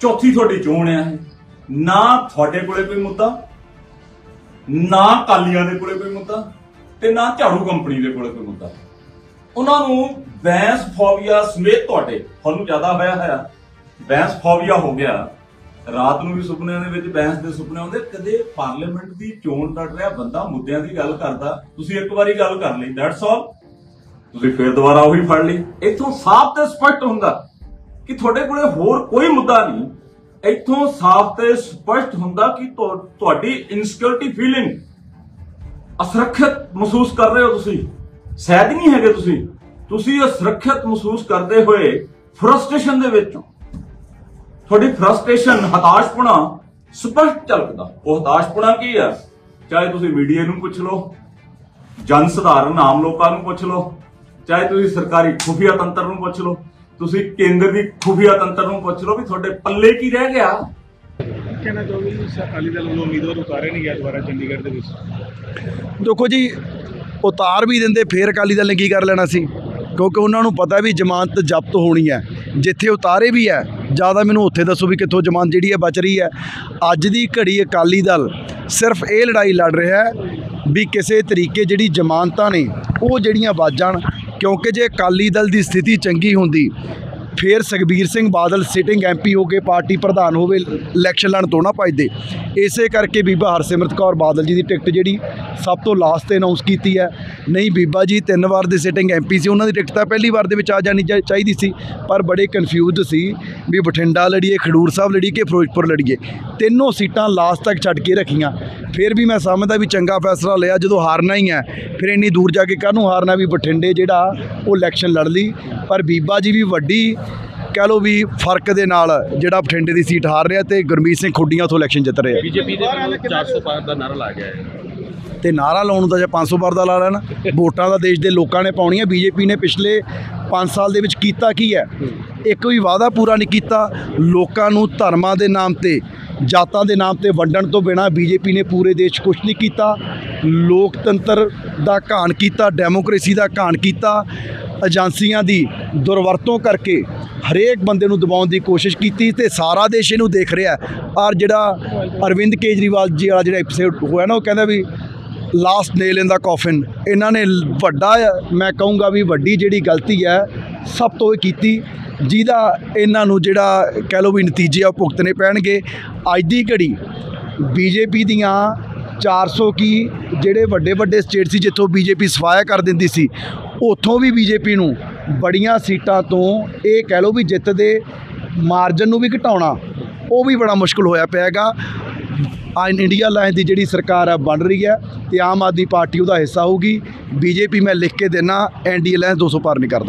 ਚੌਥੀ ਤੁਹਾਡੀ ਚੋਣ ਆ ਇਹ। ਨਾ ਤੁਹਾਡੇ ਕੋਲੇ ਕੋਈ ਮੁੱਦਾ, ਨਾ ਕਾਲੀਆਂ ਦੇ ਕੋਲੇ ਕੋਈ ਮੁੱਦਾ ਤੇ ਨਾ ਝਾੜੂ ਕੰਪਨੀ ਦੇ ਕੋਲੇ ਕੋਈ ਮੁੱਦਾ। ਉਹਨਾਂ ਨੂੰ ਬੈਂਸ ਫੋਬੀਆ ਸਮੇਤ ਤੁਹਾਡੇ, ਤੁਹਾਨੂੰ ਜ਼ਿਆਦਾ ਹੋਇਆ ਹੋਇਆ ਬੈਂਸ ਫੋਬੀਆ ਹੋ ਗਿਆ। ਰਾਤ ਨੂੰ ਵੀ ਸੁਪਨਿਆਂ ਦੇ ਵਿੱਚ ਬੈਂਸ ਦੇ ਸੁਪਨੇ ਆਉਂਦੇ, ਕਦੇ ਪਾਰਲੀਮੈਂਟ ਦੀ ਚੋਣ ਲੜ ਰਿਹਾ ਬੰਦਾ ਮੁੱਦਿਆਂ ਦੀ ਗੱਲ ਕਰਦਾ, ਤੁਸੀਂ ਇੱਕ ਵਾਰੀ ਗੱਲ ਕਰ ਲਈ ਦੈਟਸ ਆਲ ਤੁਸੀਂ ਫਿਰ ਦੁਬਾਰਾ ਉਹੀ ਫੜ ਲਈ। ਇੱਥੋਂ ਸਾਫ਼ ਤੇ ਸਪਸ਼ਟ ਹੁੰਦਾ ਕਿ ਤੁਹਾਡੇ ਕੋਲੇ ਹੋਰ ਕੋਈ ਮੁੱਦਾ ਨਹੀਂ। ਇੱਥੋਂ ਸਾਫ਼ ਤੇ ਸਪਸ਼ਟ ਹੁੰਦਾ ਕਿ ਤੁਹਾਡੀ ਇਨਸਿਕਿਉਰਿਟੀ ਫੀਲਿੰਗ ਅਸੁਰੱਖਿਅਤ ਮਹਿਸੂਸ ਕਰ ਰਹੇ ਹੋ ਤੁਸੀਂ। ਸਹਿਜ ਨਹੀਂ ਹੈਗੇ ਤੁਸੀਂ। ਤੁਸੀਂ ਅਸੁਰੱਖਿਅਤ ਮਹਿਸੂਸ ਕਰਦੇ ਹੋਏ ਫਰਸਟ੍ਰੇਸ਼ਨ ਦੇ ਵਿੱਚ ਤੁਹਾਡੀ ਫਰਸਟ੍ਰੇਸ਼ਨ ਹਤਾਸ਼ਪੁਣਾ ਸਪਸ਼ਟ ਝਲਕਦਾ। ਉਹ ਹਤਾਸ਼ਪੁਣਾ ਕੀ ਆ? ਚਾਹੇ ਤੁਸੀਂ ਮੀਡੀਆ ਨੂੰ ਪੁੱਛ ਲਓ ਜਨ ਸਧਾਰਨ ਆਮ ਲੋਕਾਂ ਨੂੰ ਪੁੱਛ ਲਓ ਚਾਹੇ ਤੁਸੀਂ ਸਰਕਾਰੀ ਖੁਫੀਆ ਤੰਤਰ ਨੂੰ ਪੁੱਛ ਲਓ ਤੁਸੀਂ ਕੇਂਦਰ ਦੀ ਖੁਫੀਆ ਤੰਤਰ ਨੂੰ ਪੁੱਛ ਲਓ ਵੀ ਤੁਹਾਡੇ ਪੱਲੇ ਕੀ ਰਹਿ ਗਿਆ? ਕਹਿਣਾ ਚਾਹੋਗੇ ਅਕਾਲੀ ਦਲ ਵੱਲੋਂ ਉਮੀਦਵਾਰ ਉਤਾਰੇ ਨਹੀਂ ਗਿਆ ਦੁਬਾਰਾ ਚੰਡੀਗੜ੍ਹ ਦੇ ਵਿੱਚ। ਦੇਖੋ ਜੀ ਉਤਾਰ ਵੀ ਦਿੰਦੇ, ਫੇਰ ਅਕਾਲੀ ਦਲ ਨੇ ਕੀ ਕਰ ਲੈਣਾ ਸੀ? ਕਿਉਂਕਿ ਉਹਨਾਂ ਨੂੰ ਪਤਾ ਵੀ ਜ਼ਮਾਨਤ ਜ਼ਬਤ ਹੋਣੀ ਹੈ। ਜਿੱਥੇ ਉਤਾਰੇ ਵੀ ਹੈ, ਜ਼ਿਆਦਾ ਮੈਨੂੰ ਉੱਥੇ ਦੱਸੋ ਵੀ ਕਿੱਥੋਂ ਜ਼ਮਾਨਤ ਜਿਹੜੀ ਹੈ ਬਚ ਰਹੀ ਹੈ। ਅੱਜ ਦੀ ਘੜੀ ਅਕਾਲੀ ਦਲ ਸਿਰਫ ਇਹ ਲੜਾਈ ਲੜ ਰਿਹਾ ਹੈ ਵੀ ਕਿਸੇ ਤਰੀਕੇ ਜਿਹੜੀ ਜ਼ਮਾਨਤਾਂ ਨੇ, ਉਹ ਜਿਹੜੀਆਂ ਬਚ ਜਾਣ। ਕਿਉਂਕਿ ਜੇ ਅਕਾਲੀ ਦਲ ਦੀ ਸਥਿਤੀ ਚੰਗੀ ਹੁੰਦੀ ਫਿਰ ਸੁਖਬੀਰ ਸਿੰਘ ਬਾਦਲ ਸਿਟਿੰਗ ਐਮਪੀ ਹੋ ਕੇ ਪਾਰਟੀ ਪ੍ਰਧਾਨ ਹੋਵੇ ਇਲੈਕਸ਼ਨ ਲੜਨ ਤੋਂ ਨਾ ਭੱਜਦੇ। ਇਸੇ ਕਰਕੇ ਬੀਬਾ ਹਰਸਿਮਰਤ ਕੌਰ ਬਾਦਲ ਜੀ ਦੀ ਟਿਕਟ ਜਿਹੜੀ ਸਭ ਤੋਂ ਲਾਸਟ ਤੇ ਅਨਾਉਂਸ ਕੀਤੀ ਹੈ। ਨਹੀਂ ਬੀਬਾ ਜੀ, ਤਿੰਨ ਵਾਰ ਦੇ ਸਿਟਿੰਗ ਐਮਪੀ ਸੀ, ਉਹਨਾਂ ਦੀ ਟਿਕਟ ਤਾਂ ਪਹਿਲੀ ਵਾਰ ਦੇ ਵਿੱਚ ਆ ਜਾਣੀ ਚਾ- ਚਾਹੀਦੀ ਸੀ, ਪਰ ਬੜੇ ਕਨਫਿਊਜ਼ਡ ਸੀ ਵੀ ਬਠਿੰਡਾ ਲੜੀਏ, ਖਡੂਰ ਸਾਹਿਬ ਲੜੀਏ ਕਿ ਫਿਰੋਜ਼ਪੁਰ ਲੜੀਏ। ਤਿੰਨੋਂ ਸੀਟਾਂ ਲਾਸਟ ਤੱਕ ਛੱਡ ਕੇ ਰੱਖੀਆਂ। ਫਿਰ ਵੀ ਮੈਂ ਸਮਝਦਾ ਵੀ ਚੰਗਾ ਫੈਸਲਾ ਲਿਆ, ਜਦੋਂ ਹਾਰਨਾ ਹੀ ਹੈ। ਫਿਰ ਇੰਨੀ ਦੂਰ ਜਾ ਕੇ ਕਾਹਨੂੰ ਹਾਰਨਾ ਵੀ ਬਠਿੰਡੇ ਜਿਹੜਾ ਉਹ ਇਲੈਕਸ਼ਨ ਲੜ ਲਈ। ਪਰ ਬੀਬਾ ਜੀ ਵੀ ਵੱਡੀ ਕਹਿ ਲਓ ਵੀ ਫ਼ਰਕ ਦੇ ਨਾਲ ਜਿਹੜਾ ਬਠਿੰਡੇ ਦੀ ਸੀਟ ਹਾਰ ਰਿਹਾ ਤੇ ਗੁਰਮੀਤ ਸਿੰਘ ਖੁੱਡੀਆਂ ਤੋਂ ਇਲੈਕਸ਼ਨ ਜਿੱਤ ਰਿਹਾ ਬੀਜੇਪੀ ਦੇ ਵੱਲੋਂ 400 ਪਾਰ ਦਾ ਨਾਰਾ ਲਾ ਗਿਆ ਹੈ। ਤੇ ਨਾਰਾ ਲਾਉਣ ਨੂੰ ਤਾਂ ਜੇ 500 ਵਾਰ ਦਾ ਲਾ ਲੈਣ ਵੋਟਾਂ ਦਾ ਦੇਸ਼ ਦੇ ਲੋਕਾਂ ਨੇ ਪਾਉਣੀਆਂ। ਬੀਜੇਪੀ ਨੇ ਪਿਛਲੇ 5 ਸਾਲ ਦੇ ਵਿੱਚ ਕੀਤਾ ਕੀ ਹੈ? ਇੱਕ ਵੀ ਵਾਅਦਾ ਪੂਰਾ ਨਹੀਂ ਕੀਤਾ। ਲੋਕਾਂ ਨੂੰ ਧਰਮਾਂ ਦੇ ਨਾਮ ਤੇ ਜਾਤਾਂ ਦੇ ਨਾਮ ਤੇ ਵੰਡਣ ਤੋਂ ਬਿਨਾ ਬੀਜੇਪੀ ਨੇ ਪੂਰੇ ਦੇਸ਼ ਕੁਝ ਨਹੀਂ ਕੀਤਾ। ਲੋਕਤੰਤਰ ਦਾ ਘਾਣ ਕੀਤਾ ਡੈਮੋਕ੍ਰੇਸੀ ਦਾ ਘਾਣ ਕੀਤਾ। ਏਜੰਸੀਆਂ ਦੀ ਦੁਰਵਰਤੋਂ ਕਰਕੇ ਹਰੇਕ ਬੰਦੇ ਨੂੰ ਦਬਾਉਣ ਦੀ ਕੋਸ਼ਿਸ਼ ਕੀਤੀ ਤੇ ਸਾਰਾ ਦੇਸ਼ ਇਹਨੂੰ ਦੇਖ ਰਿਹਾ ਔਰ ਜਿਹੜਾ ਅਰਵਿੰਦ ਕੇਜਰੀਵਾਲ ਜੀ ਵਾਲਾ ਜਿਹੜਾ ਐਪੀਸੋਡ ਹੋਇਆ ਨਾ, ਉਹ ਕਹਿੰਦਾ ਵੀ ਲਾਸਟ ਨੇਲ ਇਨ ਦਾ ਕੌਫਿਨ ਇਹਨਾਂ ਨੇ ਵੱਡਾ, ਮੈਂ ਕਹੂੰਗਾ ਵੀ ਵੱਡੀ ਜਿਹੜੀ ਗਲਤੀ ਹੈ, ਸਭ ਤੋਂ ਇਹ ਕੀਤੀ, ਜਿਹਦਾ ਇਹਨਾਂ ਨੂੰ ਜਿਹੜਾ ਕਹਿ ਲਓ ਵੀ ਨਤੀਜੇ ਆ ਉਹ ਭੁਗਤਣੇ ਪੈਣਗੇ। ਅੱਜ ਦੀ ਘੜੀ ਬੀਜੇਪੀ ਦੀਆਂ 400 ਕੀ ਜਿਹੜੇ ਵੱਡੇ ਵੱਡੇ ਸਟੇਟ ਸੀ, ਜਿੱਥੋਂ ਬੀਜੇਪੀ ਸਫਾਇਆ ਕਰ ਦਿੰਦੀ ਸੀ, ਉੱਥੋਂ ਵੀ ਬੀਜੇਪੀ ਨੂੰ ਬੜੀਆਂ ਸੀਟਾਂ ਤੋਂ ਇਹ ਕਹਿ ਲਓ ਵੀ ਜਿੱਤ ਦੇ ਮਾਰਜਨ ਨੂੰ ਵੀ ਘਟਾਉਣਾ, ਉਹ ਵੀ ਬੜਾ ਮੁਸ਼ਕਲ ਹੋਇਆ ਪਿਆਗਾ। ਆਨ ਇੰਡੀਆ ਲਾਈਨ ਦੀ ਜਿਹੜੀ ਸਰਕਾਰ ਆ ਬਣ ਰਹੀ ਹੈ ਤੇ ਆਮ ਆਦਮੀ ਪਾਰਟੀ ਉਹਦਾ ਹਿੱਸਾ ਹੋਊਗੀ। ਬੀਜੇਪੀ ਮੈਂ ਲਿਖ ਕੇ ਦੇਣਾ ਐਨਡੀਏ ਲਾਈਨ 200 ਪਾਰ ਨਹੀਂ ਕਰਦਾ।